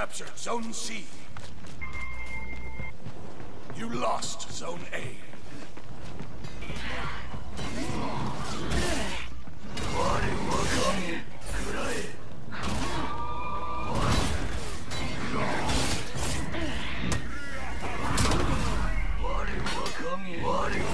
Captured Zone C. You lost Zone A. You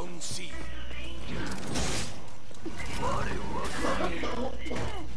lost Zone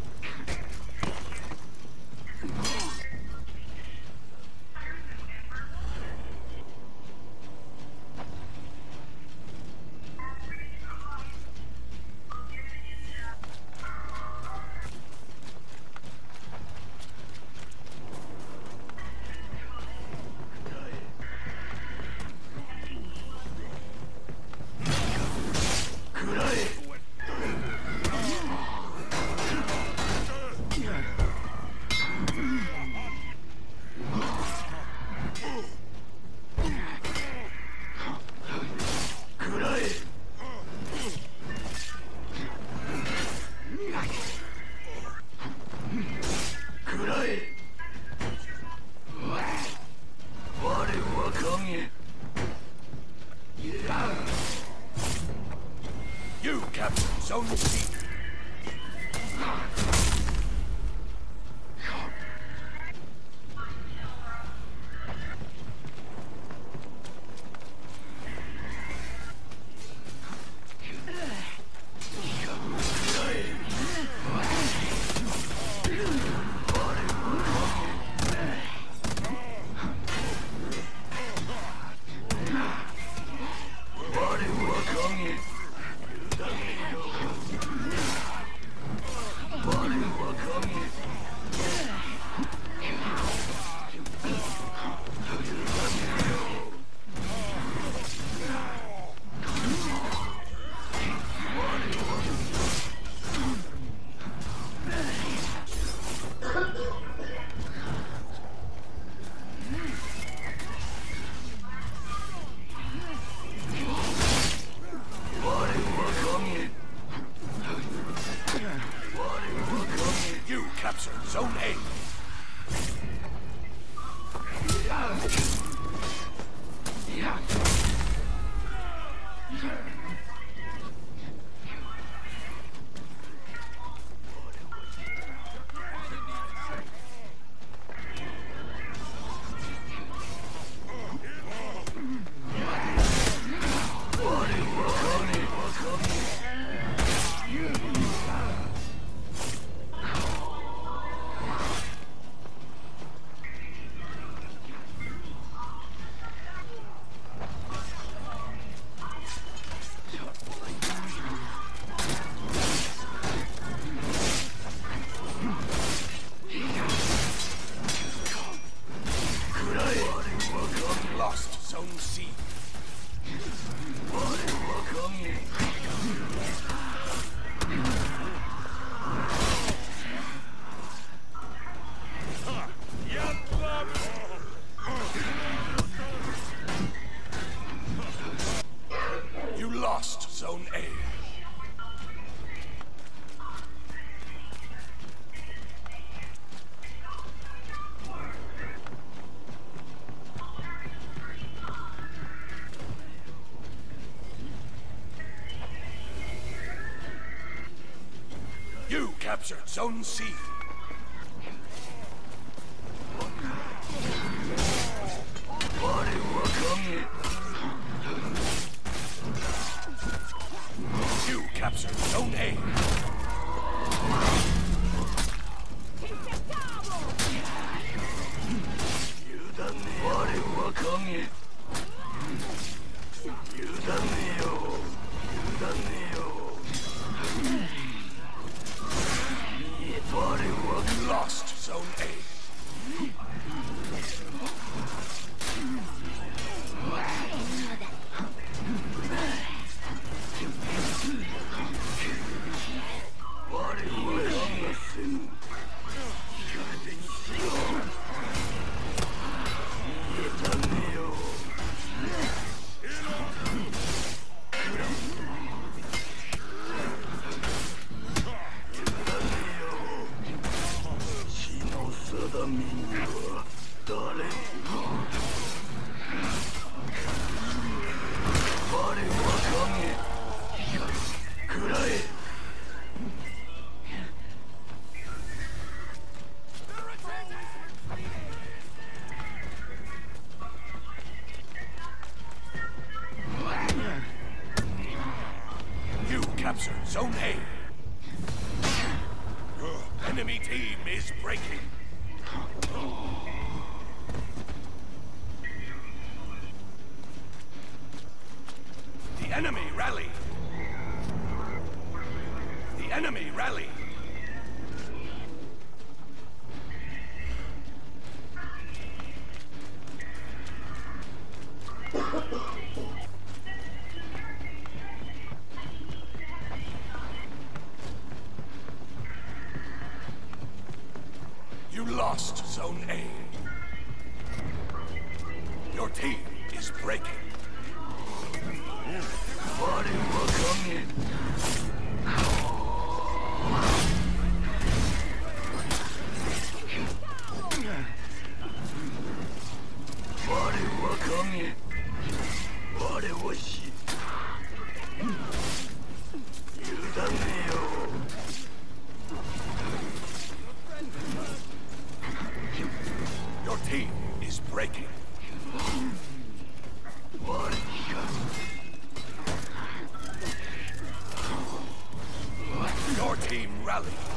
captured Zone C. captured Zone A. Your enemy team is breaking. Valley.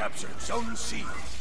captured Zone C.